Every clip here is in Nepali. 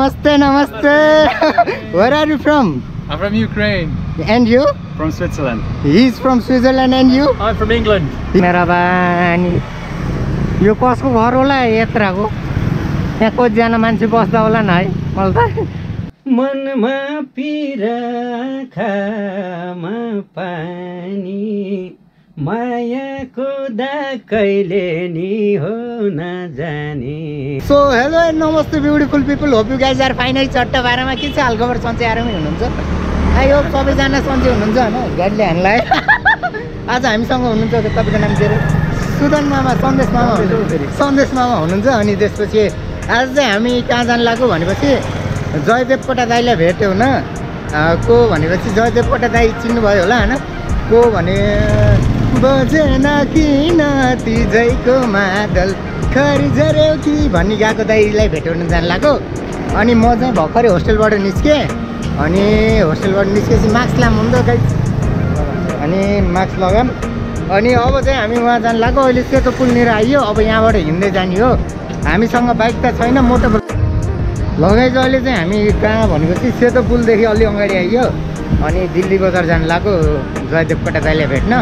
Namaste, namaste. Where are you from? I'm from Ukraine, And you? from Switzerland. He's from Switzerland and you? I'm from England. मेरा बानी यो कसको घर होला यत्राको यहाँ कतिजना मान्छे बस्दा होला न है मलाई त मनमा पिरा खामा पानी मायाको कहिले नि हो नजाने सो हेलो एन्ड नमस्ते beautiful people hope you guys are fine है चट्टा बाह्रमा के छ? हालखबर सन्चै आरामै हुनुहुन्छ? आई होप सबैजना सन्चै हुनुहुन्छ होइन? गाडीले हामीलाई आज हामीसँग हुनुहुन्छ तपाईँको नाम के अरे? सुदन मामा सन्देश मामा हुनुहुन्छ। सन्देश मामा हुनुहुन्छ अनि त्यसपछि आज चाहिँ हामी कहाँ जानु लाग्यो भनेपछि जयदेव कोटा दाईलाई भेट्यो अँ, को भनेपछि जयदेव कोटा दाई चिन्नुभयो होला होइन? को भने बजेन किन तिजैको मादल। खरी कि भन्ने गएको दाईलाई भेटाउन जानु लाग्यो अनि म चाहिँ भर्खरै होस्टेलबाट निस्केँ। अनि होस्टेलबाट निस्केपछि मास्क लाम हुन्छ गाई अनि मास्क लगाऊँ अनि अब चाहिँ हामी उहाँ जानु लाग्यो अहिले सेतो पुलनिर आइयो। अब यहाँबाट हिँड्दै जाने हो। हामीसँग बाइक त छैन मोटर लगाइज अहिले चाहिँ हामी कहाँ भनेपछि सेतो पुलदेखि अलि अगाडि आइयो। अनि दिल्ली बजार जानु लाग्यो जयदेव कोटा दाइलाई भेट्न।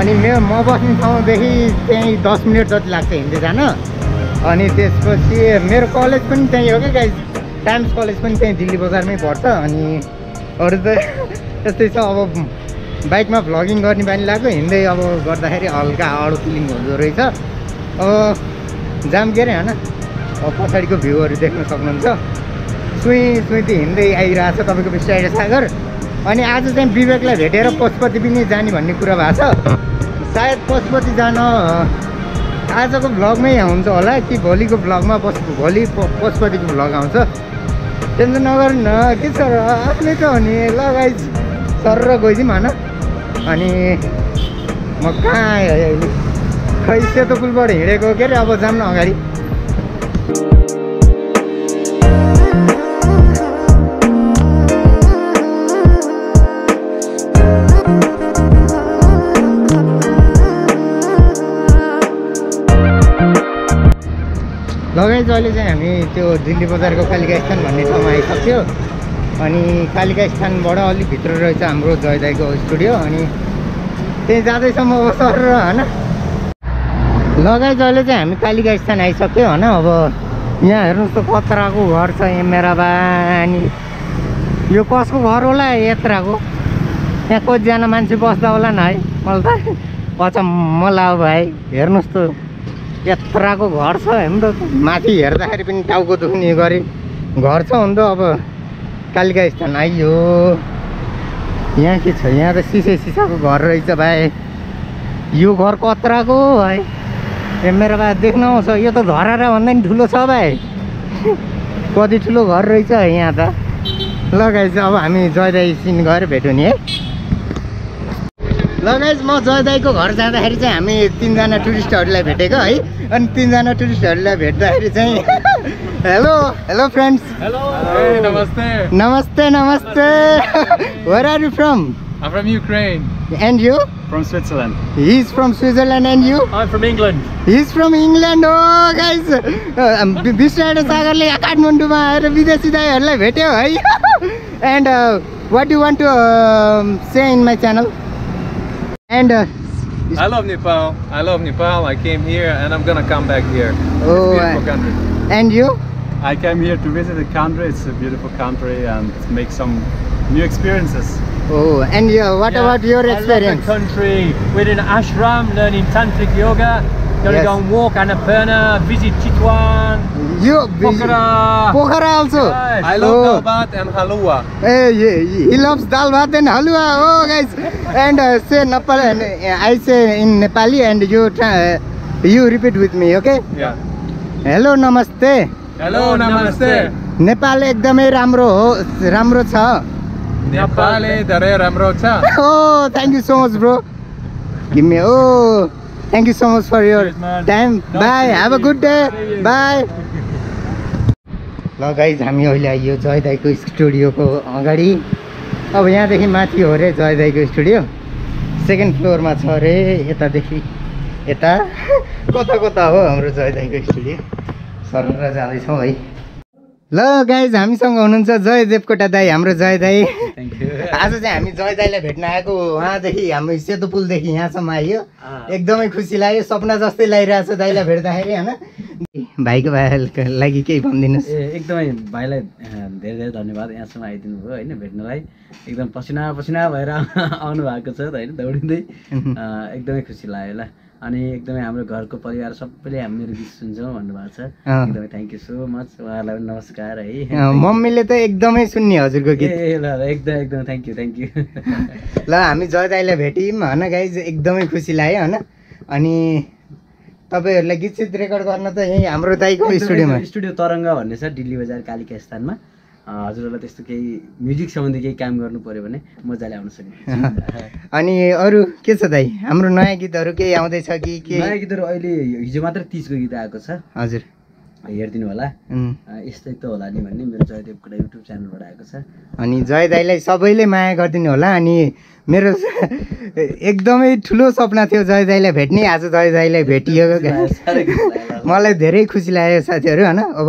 अनि मेरो म बस्ने ठाउँदेखि त्यहीँ दस मिनट जति लाग्छ हिँड्दै जान। अनि त्यसपछि मेरो कलेज पनि त्यहीँ हो क्या गाइज टाइम्स कलेज पनि त्यहीँ दिल्ली बजारमै पर्छ। अनि अरू त त्यस्तै छ। अब बाइकमा भ्लगिङ गर्ने बानी लाग्यो। हिँड्दै अब गर्दाखेरि हल्का अरू फिलिङ हुँदो रहेछ। अब जाम के अरे होइन? अब पछाडिको भ्यूहरू देख्न सक्नुहुन्छ। सुई सुइती हिँड्दै आइरहेको छ तपाईँको विष्ट सागर। अनि आज चाहिँ विवेकलाई भेटेर पशुपति पनि जाने भन्ने कुरा भएको छ। सायद पशुपति जान आजको भ्लगमै हुन्छ होला कि भोलिको भ्लगमा पशु भोलि पशुपतिको भ्लग आउँछ। टेन्सन न के छ र आफ्नै त हो नि लगाइ सर र गइदिउँ होइन अनि म कहाँ खै सेतो पुलबाट हिँडेको के अरे अब जाऊँ न अगाडि। चाहिँ हामी त्यो दिल्ली बजारको कालिका स्थान भन्ने ठाउँमा आइसक्यो अनि कालिका स्थानबाट अलिक भित्र रहेछ हाम्रो जयदाईको स्टुडियो अनि त्यहीँ जाँदैछौँ अब सर होइन। लगाइ अहिले चाहिँ हामी कालिका स्थान आइसक्यो होइन अब यहाँ हेर्नुहोस् त कत्राको घर छ यहाँ मेरा बानी। यो कसको घर होला यत्राको? यहाँ कतिजना मान्छे बस्दा होला न है मलाई त मलाई अब भाइ हेर्नुहोस् त। यत्राको घर छ हेर्नु त। माथि हेर्दाखेरि पनि टाउको दुख्ने गरी घर छ हुन त अब। कालिका स्थान आइयो। यहाँ के छ? यहाँ त सिसे सिसाको घर रहेछ भाइ। यो घर कत्राको भाइ। ए मेरो भाइ देख्न आउँछ। यो त धरारा भन्दा नि ठुलो छ भाइ। कति ठुलो घर रहेछ यहाँ त। लगाएछ अब हामी जयदाई सिन गएर भेट्यौँ नि है। लगाइज म जयदाईको घर जाँदाखेरि चाहिँ हामी तिनजना टुरिस्टहरूलाई भेटेको है? अनि तिनजना टुरिस्टहरूलाई भेट्दाखेरि चाहिँ hello hello friends. Hey, namaste. नमस्ते नमस्ते। Where are you from I'm from Ukraine, and you from Switzerland. He is from Switzerland and you I'm from England. He is from England हो गाइज विष्णु सागरले यहाँ काठमाडौँमा आएर विदेशी दाईहरूलाई भेट्यो है and what you want to say in my channel And uh, I love Nepal. I love Nepal. I came here and I'm gonna come back here. Oh, beautiful country. And you? I came here to visit the country. It's a beautiful country and make some new experiences. Oh, and you, what yeah. about your experience? I love the country. We're in ashram learning tantric yoga Gonna Yes. go and walk Annapurna, visit Chitwan, You Pokhara. Pokhara also. Yes. I love Oh. Dalbat and Halua. Hey, he, he loves dal bhat and halwa. Oh, guys, and uh, say Nepal. And, uh, I say in Nepali, and you try, uh, you repeat with me, okay? Yeah. Hello, namaste. Hello, namaste. Nepal एकदमै राम्रो हो राम्रो छ Nepali dare ramrocha. Oh, thank you so much, bro. Give me. Oh, Thank you so much for your Cheers, man. time. No, Bye. see Have a you. good day. See you. Bye. ल गाइज हामी अहिले आइयो जय दाईको स्टुडियोको अगाडि अब यहाँदेखि माथि हो अरे जय दाईको स्टुडियो सेकेन्ड फ्लोरमा छ अरे यतादेखि यता कता कता हो हाम्रो जय दाईको स्टुडियो सर जाँदैछौँ है ल गाइज हामीसँग हुनुहुन्छ जय देवकोटा दाई हाम्रो जय दाई। आज चाहिँ हामी जय दाईलाई भेट्न आएको उहाँदेखि हाम्रो सेतो पुलदेखि यहाँसम्म आइयो। एकदमै खुसी लाग्यो। सपना जस्तै लागिरहेको छ दाईलाई भेट्दाखेरि होइन? भाइको भाइको लागि केही भनिदिनुहोस्। ए एकदमै भाइलाई धेरै धेरै धन्यवाद यहाँसम्म आइदिनु भयो होइन भेट्नलाई। एकदम पसिना पसिना भएर आउनु भएको छ होइन दौडिँदै। एकदमै खुसी लाग्यो ल। अनि एकदमै हाम्रो घरको परिवार सबैले हामी मेरो गीत सुन्छौँ भन्नुभएको छ। एकदमै थ्याङ्क यू सो मच उहाँहरूलाई पनि नमस्कार है। मम्मीले त एकदमै सुन्ने हजुरको गीत। ए, ल एकदम एकदम थ्याङ्क यू थ्याङ्क यू ल हामी जय दाईलाई भेट्यौँ होइन गाइज एकदमै खुसी लाग्यो होइन? अनि तपाईँहरूलाई गीत सित रेकर्ड गर्न त यहीँ हाम्रो दाईको स्टुडियोमा। स्टुडियो तरङ्ग भन्ने छ दिल्ली बजार कालिका स्थानमा हजुरहरूलाई त्यस्तो केही म्युजिक सम्बन्धी केही काम गर्नु पऱ्यो भने मजाले आउन सक्नुहुन्छ। अनि अरू के छ दाई? हाम्रो नयाँ गीतहरू केही आउँदैछ कि के? नयाँ गीतहरू अहिले हिजो मात्र तिजको गीत आएको छ। हजुर। हेरिदिनु होला। यस्तै त होला नि भन्ने मेरो जयदेवकोटा युट्युब च्यानलबाट आएको छ। अनि जय दाईलाई सबैले माया गरिदिनु होला अनि मेरो एकदमै ठुलो सपना थियो जय दाईलाई भेट्ने आज जय दाईलाई भेटियो। मलाई धेरै खुसी लाग्यो साथीहरू होइन? अब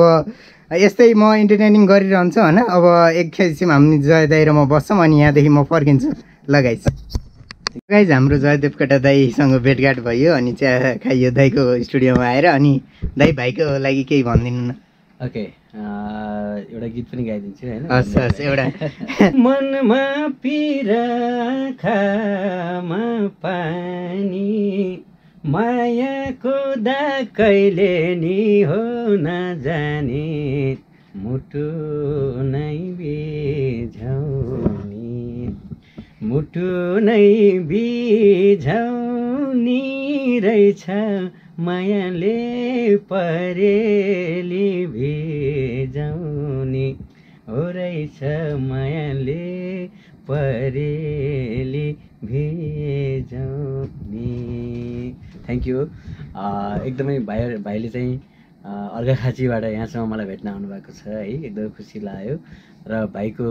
यस्तै म इन्टरटेनिङ गरिरहन्छु होइन? अब एक किसिम हामी जय दाई र म बस्छौँ अनि यहाँदेखि म फर्किन्छु। लगाइस गाइज हाम्रो जयदेव दाईसँग भेटघाट भयो अनि चिया खाइयो दाईको स्टुडियोमा आएर अनि दाई भाइको लागि केही भनिदिनु न। ओके एउटा गीत पनि गाइदिन्छु होइन? हस् हस् एउटा। मनमा पिरा खामा पानी मायाको दा कहिले नि हो नजाने मुटु नै बिझाउने मुटु नै बिझाउने रहेछ मायाले परेली भिजाउने हो रहेछ मायाले परेली भिजाउने थ्याङ्क यू एकदमै भाइ भाइले चाहिँ अर्घाखाँचीबाट यहाँसम्म मलाई भेट्न आउनुभएको छ है एकदमै खुसी लाग्यो। र भाइको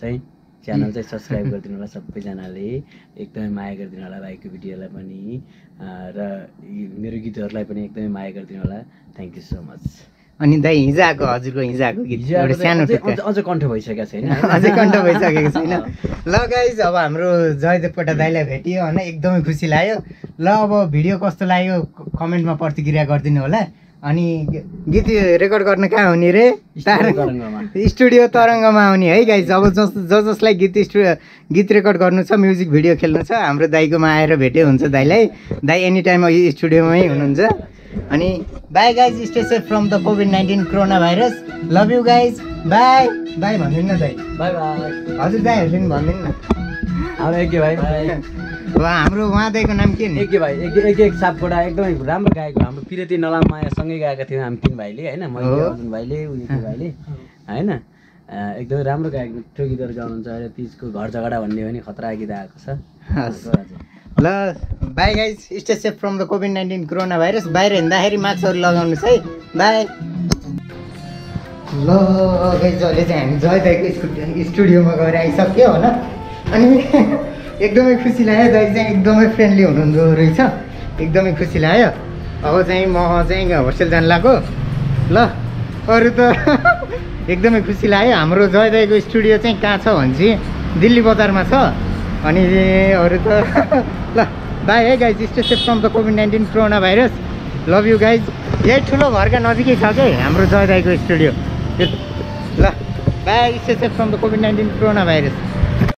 चाहिँ च्यानल चाहिँ सब्सक्राइब गरिदिनु होला सबैजनाले। एकदमै माया गरिदिनु होला भाइको भिडियोलाई पनि र मेरो गीतहरूलाई पनि एकदमै माया गरिदिनु होला। थ्याङ्क यू सो मच अनि दाइ हिजो आएको हजुरको हिजो आएको गीत एउटा सानो अझ कण्ठ भइसकेको छैन। अझै कन्ट भइसकेको छैन। ल गाइज अब हाम्रो जयदेवकोटा दाईलाई भेटियो होइन? एकदमै खुसी लाग्यो। ल अब भिडियो कस्तो लाग्यो कमेन्टमा प्रतिक्रिया गरिदिनु होला। अनि गीत रेकर्ड गर्न कहाँ हुने रे? स्टुडियो तरङ्गमा। आउने है गाइज अब जस ज जसलाई गीत स्टुडियो गीत रेकर्ड गर्नु छ म्युजिक भिडियो खेल्नु छ हाम्रो दाईकोमा आएर भेट्यो हुन्छ दाईलाई। दाई एनी टाइम स्टुडियोमै हुनुहुन्छ। अनि bye guys stay safe from the covid nineteen corona virus love you guys bye bye भनिदिनु न दाई। बाई बाई हजुर दाईहरूले पनि भनिदिनु। न भाइ? हाम्रो उहाँ दाईको नाम के एके भाइ एक एक एक सापकोटा एकदमै राम्रो गाएको हाम्रो पिरेती नलाम माया सँगै गएका थियौँ हामी तिन भाइले होइन? मैले। अर्जुन भाइले के भाइले होइन? एकदमै राम्रो गाएको मिठो गीतहरू गाउनुहुन्छ। र तिजको घर झगडा भन्ने पनि खतरा गीत आएको छ। ल bye guys stay safe from the covid nineteen corona virus. बाहिर हिँड्दाखेरि मास्कहरू लगाउनुहोस् है। बाई। ल गाइज अहिले चाहिँ हामी जय दाईको स्कु- स्टुडियोमा गएर आइसक्यो होइन? अनि एकदमै खुसी लाग्यो। दाई चाहिँ एकदमै फ्रेन्डली हुनुहुँदो रहेछ। एकदमै खुसी लाग्यो। अब चाहिँ म चाहिँ होस्टेल जानु लाग्यो ल अरू त एकदमै खुसी लाग्यो। हाम्रो जय दाईको स्टुडियो चाहिँ कहाँ छ भने दिल्ली बजारमा छ। अनि अरू त ल बाई है guys stay safe from the covid nineteen corona virus love you guys यही ठुलो घरका नजिकै छ कि? हाम्रो जय दाईको स्टुडियो। ल bye stay safe from the covid nineteen corona virus